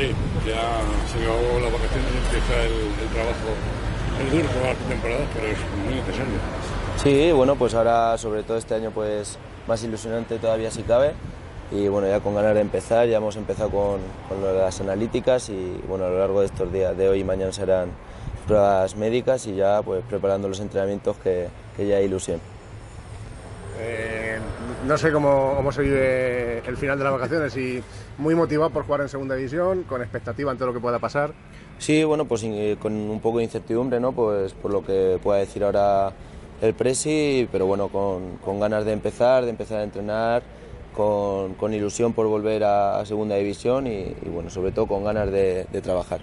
ya se acabó las vacaciones y empieza el, el trabajo. Es duro las temporadas, pero es muy necesario. Sí, bueno, pues ahora sobre todo este año pues más ilusionante todavía si cabe y bueno, ya con ganas de empezar, ya hemos empezado con, las analíticas y bueno, a lo largo de estos días de hoy y mañana serán pruebas médicas y ya pues preparando los entrenamientos que, que ya hay ilusión. Eh, no sé cómo, cómo se vive el final de las vacaciones y muy motivado por jugar en segunda división, con expectativa ante lo que pueda pasar. Sí, bueno, pues eh, con un poco de incertidumbre, ¿no? Pues por lo que pueda decir ahora el Presi, pero bueno, con, con ganas de empezar, de empezar a entrenar, con, con ilusión por volver a, a segunda división y, y, bueno, sobre todo con ganas de, de trabajar.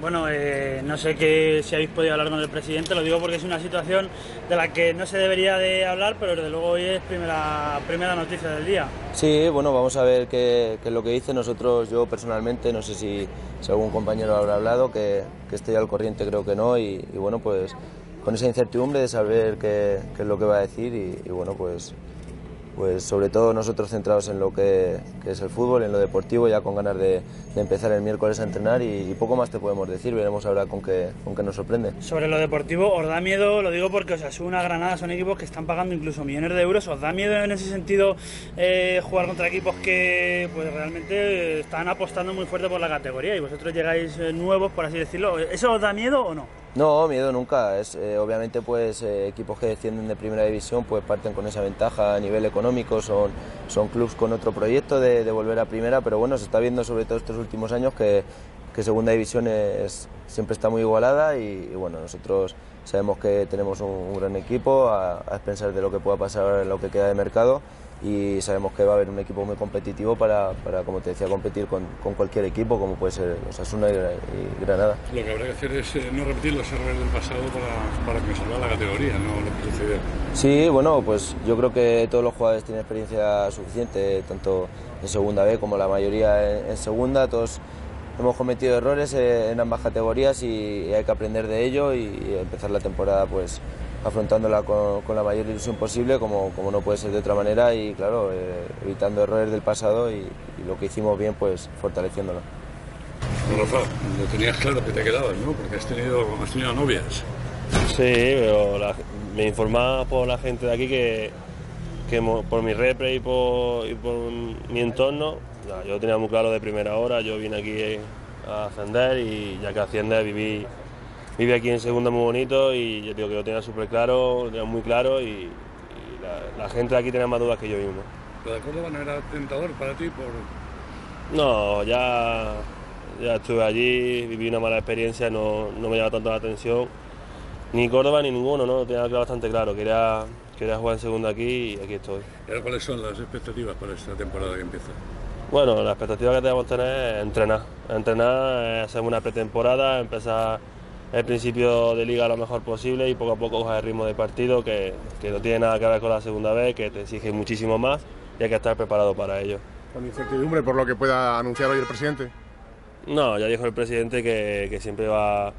Bueno, eh, no sé que, si habéis podido hablar con el presidente, lo digo porque es una situación de la que no se debería de hablar, pero desde luego hoy es primera, primera noticia del día. Sí, bueno, vamos a ver qué, es lo que dice. Nosotros, yo personalmente, no sé si, algún compañero habrá hablado, que, que estoy al corriente creo que no, y, bueno, pues con esa incertidumbre de saber qué, qué es lo que va a decir y, y bueno, pues pues sobre todo nosotros centrados en lo que, es el fútbol, en lo deportivo, ya con ganas de, empezar el miércoles a entrenar y, y, poco más te podemos decir, veremos ahora con qué, con qué nos sorprende. Sobre lo deportivo, ¿os da miedo? Lo digo porque Osasuna, Granada son equipos que están pagando incluso millones de euros, ¿os da miedo en ese sentido eh, jugar contra equipos que pues realmente están apostando muy fuerte por la categoría y vosotros llegáis eh, nuevos, por así decirlo? ¿Eso os da miedo o no? No, miedo nunca. Es, eh, obviamente, pues eh, equipos que descienden de primera división, pues parten con esa ventaja a nivel económico. Son, son clubes con otro proyecto de, de, volver a primera, pero bueno, se está viendo sobre todo estos últimos años que, que segunda división es, siempre está muy igualada y, y, bueno, nosotros sabemos que tenemos un, un gran equipo a, a expensar de lo que pueda pasar en lo que queda de mercado y sabemos que va a haber un equipo muy competitivo para, para como te decía, competir con, con, cualquier equipo, como puede ser Osasuna y, y, Granada. Lo que habrá que hacer es eh, no repetir los errores del pasado para, para que salga la categoría, no lo que sucedió. Sí, bueno, pues yo creo que todos los jugadores tienen experiencia suficiente, tanto en segunda B como la mayoría en, en segunda, todos hemos cometido errores eh, en ambas categorías y, y hay que aprender de ello y, y empezar la temporada pues afrontándola con, con, la mayor ilusión posible, como, como no puede ser de otra manera, y claro, eh, evitando errores del pasado y, y, lo que hicimos bien, pues fortaleciéndolo. Rafa, lo tenías claro que te quedabas, ¿no? Porque has tenido, has tenido novias. Sí, pero la, me informaba por la gente de aquí que, que por mi repre y por, y por mi entorno, ya, yo tenía muy claro de primera hora, yo vine aquí a ascender y ya que asciende viví vive aquí en segunda muy bonito y yo digo que lo tenía súper claro, lo tenía muy claro y, y la, la, gente de aquí tenía más dudas que yo mismo. ¿Lo de Córdoba no era tentador para ti? Por... No, ya, ya estuve allí, viví una mala experiencia, no, no me llama tanto la atención. Ni Córdoba ni ninguno, ¿no? Lo tenía bastante claro. Quería, quería jugar en segunda aquí y aquí estoy. ¿Y ahora cuáles son las expectativas para esta temporada que empieza? Bueno, la expectativa que debemos tener es entrenar. Entrenar, hacer una pretemporada, empezar el principio de liga lo mejor posible y poco a poco coger el ritmo de partido que, que, no tiene nada que ver con la segunda vez, que te exige muchísimo más y hay que estar preparado para ello. ¿Con incertidumbre por lo que pueda anunciar hoy el presidente? No, ya dijo el presidente que, que siempre va a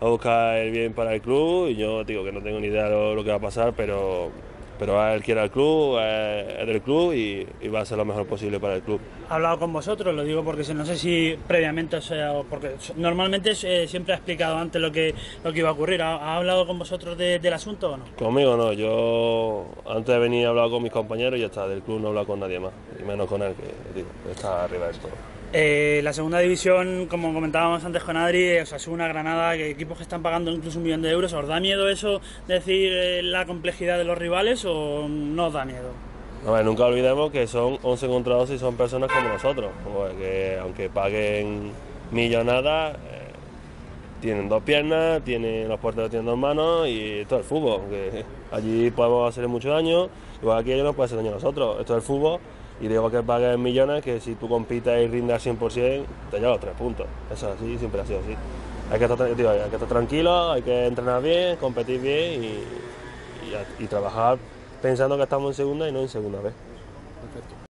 buscar el bien para el club y yo digo que no tengo ni idea de lo, lo que va a pasar, pero pero él quiere al club, es del club y, y, va a ser lo mejor posible para el club. ¿Ha hablado con vosotros? Lo digo porque no sé si previamente, o sea, porque normalmente eh, siempre ha explicado antes lo que, lo que iba a ocurrir. ¿Ha, ha hablado con vosotros de, del asunto o no? Conmigo no, yo antes de venir he hablado con mis compañeros y ya está, del club no he hablado con nadie más, y menos con él, que digo, está arriba de todo. Eh, la segunda división, como comentábamos antes con Adri, Osasuna, Granada, que equipos que están pagando incluso un millón de euros, ¿os da miedo eso, decir eh, la complejidad de los rivales o no os da miedo? A ver, nunca olvidemos que son 11 contra 12 y son personas como nosotros, que aunque paguen millonadas, eh, tienen dos piernas, tienen los porteros tienen dos manos y esto es el fútbol, que allí podemos hacer mucho daño, igual aquí ellos nos pueden hacer daño a nosotros, esto es el fútbol y digo que pagues millones que si tú compites y rindes al 100% te llevas los tres puntos. Eso es así, siempre ha sido así. Hay que estar, tío, hay que tranquilo, hay que entrenar bien, competir bien y, y, y, trabajar pensando que estamos en segunda y no en segunda vez. Perfecto.